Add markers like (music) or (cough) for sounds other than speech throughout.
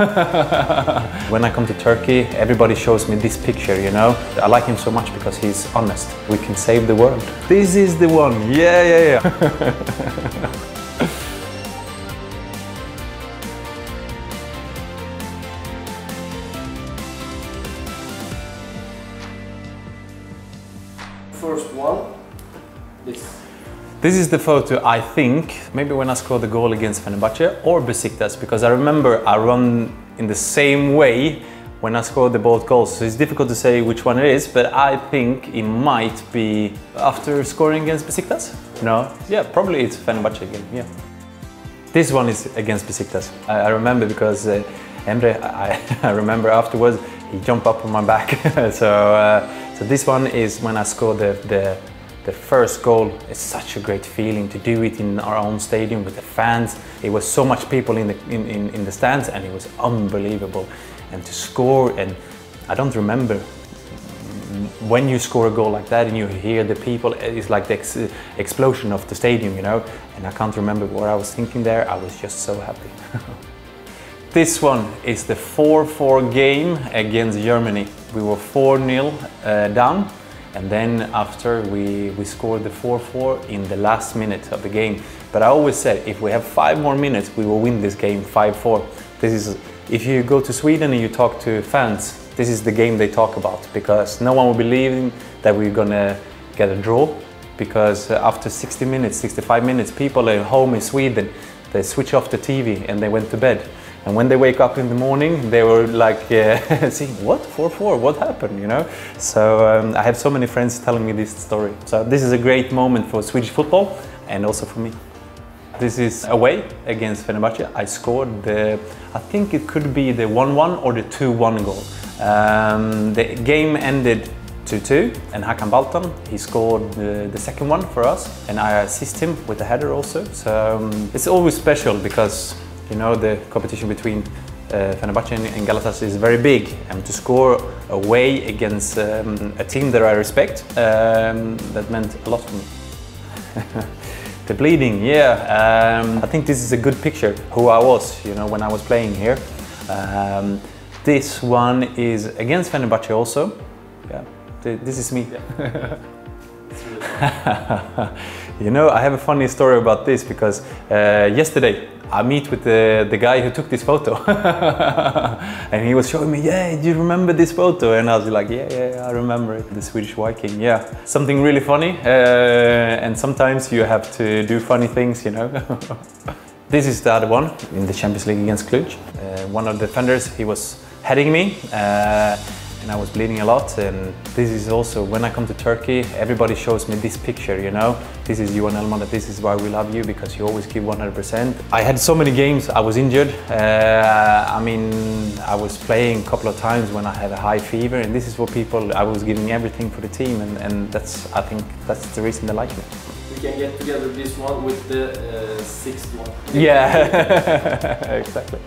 (laughs) when I come to Turkey, everybody shows me this picture, you know. I like him so much because he's honest. We can save the world. This is the one. Yeah, yeah, yeah. (laughs) First one. This. This is the photo, I think, maybe when I scored the goal against Fenerbahce or Besiktas, because I remember I run in the same way when I scored the both goals. So it's difficult to say which one it is, but I think it might be after scoring against Besiktas. No, yeah, probably it's Fenerbahce again, yeah. This one is against Besiktas. I, I remember because uh, Emre, I, (laughs) I remember afterwards, he jumped up on my back. (laughs) so, uh, so this one is when I scored the, the the first goal is such a great feeling to do it in our own stadium with the fans. It was so much people in the, in, in, in the stands and it was unbelievable. And to score, and I don't remember when you score a goal like that and you hear the people, it's like the ex explosion of the stadium, you know. And I can't remember what I was thinking there. I was just so happy. (laughs) this one is the 4-4 game against Germany. We were 4-0 uh, down and then after we, we scored the 4-4 in the last minute of the game. But I always said if we have five more minutes, we will win this game 5-4. This is if you go to Sweden and you talk to fans, this is the game they talk about because no one will believe that we're gonna get a draw because after 60 minutes, 65 minutes, people at home in Sweden, they switch off the TV and they went to bed. And when they wake up in the morning, they were like uh, (laughs) what, 4-4, what happened, you know? So um, I have so many friends telling me this story. So this is a great moment for Swedish football and also for me. This is away against Fenerbahce. I scored the, I think it could be the 1-1 or the 2-1 goal. Um, the game ended 2-2 and Hakan Balta, he scored the, the, second one for us and I assist him with the header also. So um, it's always special because you know, the competition between uh, Fenerbahce and Galatasaray is very big and to score away against um, a team that I respect, um, that meant a lot to me. (laughs) the bleeding, yeah. Um, I think this is a good picture who I was, you know, when I was playing here. Um, this one is against Fenerbahce also. Yeah, this is me. Yeah. (laughs) you know, I have a funny story about this because uh, yesterday I meet with the, the guy who took this photo (laughs) and he was showing me, yeah, do you remember this photo? And I was like, yeah, yeah, I remember it, the Swedish Viking, yeah. Something really funny uh, and sometimes you have to do funny things, you know. (laughs) this is the other one in the Champions League against Cluj. Uh, one of the defenders, he was heading me uh, and I was bleeding a lot and this is also when I come to Turkey everybody shows me this picture you know? This is you and Elman this is why we love you because you always give 100% I had so many games I was injured. Uh, I mean I was playing a couple of times when I had a high fever and this is what people I was giving everything for the team and, and that's I think that's the reason they like me. We can get together this one with the uh, sixth one. Yeah. (laughs) Exactly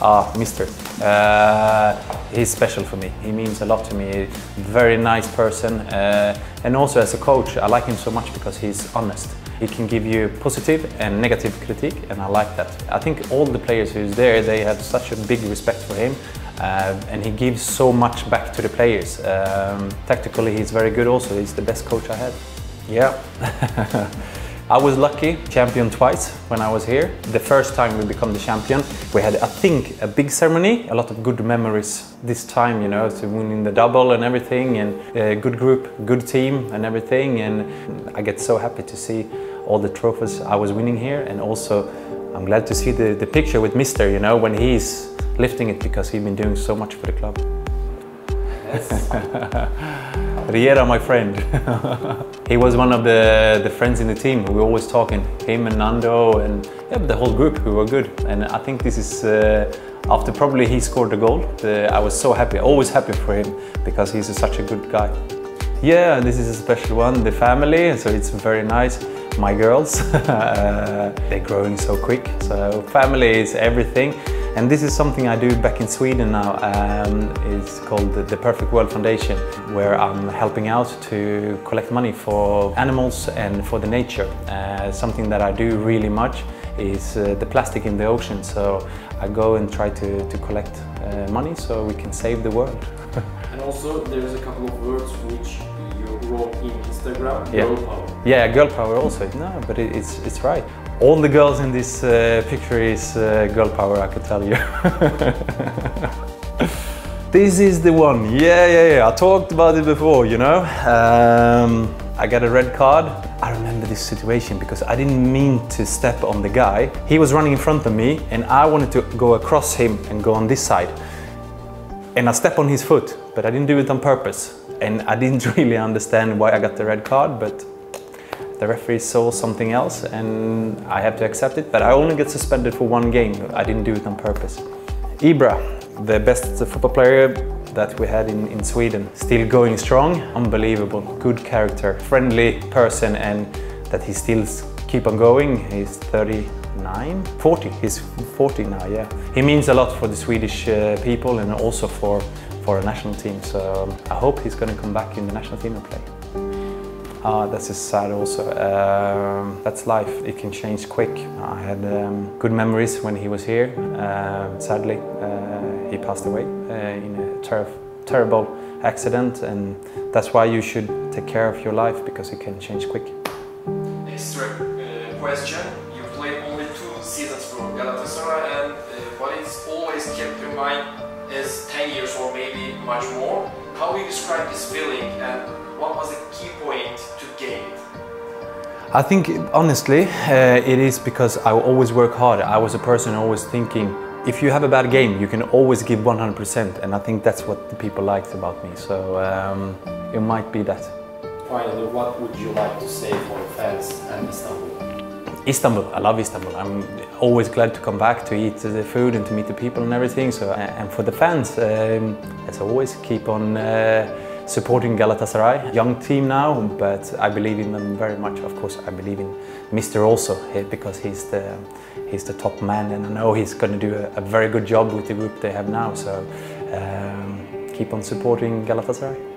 Ah, Mister. Uh, he's special for me. He means a lot to me. Very nice person. Uh, and also as a coach, I like him so much because he's honest. He can give you positive and negative critique, and I like that. I think all the players who's there, they have such a big respect for him. Uh, and he gives so much back to the players. Um, tactically, he's very good also. He's the best coach I had. Yeah. (laughs) I was lucky, champion twice when I was here. The first time we become the champion, we had, I think, a big ceremony, a lot of good memories this time, you know, to winning the double and everything, and a good group, good team and everything. And I get so happy to see all the trophies I was winning here. And also, I'm glad to see the, the picture with Mister, you know, when he's lifting it because he's been doing so much for the club. Yes. (laughs) Riera, my friend. (laughs) he was one of the, the friends in the team. We were always talking. Him and Nando and yeah, the whole group, we were good. And I think this is, uh, after probably he scored the goal, the, I was so happy, always happy for him because he's such a good guy. Yeah, this is a special one, the family, so it's very nice. My girls, (laughs) uh, they're growing so quick, so family is everything. And this is something I do back in Sweden now. Um, it's called the, the, Perfect World Foundation, where I'm helping out to collect money for animals and for the nature. Uh, something that I do really much is uh, the plastic in the ocean. So I go and try to, to collect uh, money so we can save the world. (laughs) And also there's a couple of words which in Instagram, Yeah. girl power. Yeah, girl power also. No, but it, it's it's right. All the girls in this uh, picture is uh, girl power. I could tell you. (laughs) this is the one. Yeah, yeah, yeah. I talked about it before. You know. Um, I got a red card. I remember this situation because I didn't mean to step on the guy. He was running in front of me, and I wanted to go across him and go on this side and I stepped on his foot, but I didn't do it on purpose. And I didn't (laughs) really understand why I got the red card, but the referee saw something else and I have to accept it. But I only get suspended for one game. I didn't do it on purpose. Ibra, the best football player that we had in, in Sweden, still going strong, unbelievable, good character, friendly person, and that he still keep on going. He's 39, 40. He's 40 now. Yeah, he means a lot for the Swedish uh, people and also for for a national team. So um, I hope he's going to come back in the national team and play. Ah, that's just sad also. Um, that's life. It can change quick. I had um, good memories when he was here. Uh, sadly, uh, he passed away uh, in a ter terrible accident, and that's why you should take care of your life because it can change quick. Extra uh, question. You played only two seasons for Galatasaray and uh, what is always kept in mind is 10 years or maybe much more. How do you describe this feeling and what was the key point to gain it? I think honestly, uh, it is because I always work hard. I was a person always thinking, if you have a bad game, you can always give 100%, and I think that's what the people liked about me. So um, it might be that. Finally, what would you like to say for fans and Istanbul? Istanbul, I love Istanbul. I'm always glad to come back to eat the food and to meet the people and everything. So, and for the fans, um, as always, keep on uh, supporting Galatasaray. Young team now, but I believe in them very much. Of course, I believe in Mr. also because he's the he's the top man, and I know he's going to do a, a very good job with the group they have now. So, um, keep on supporting Galatasaray.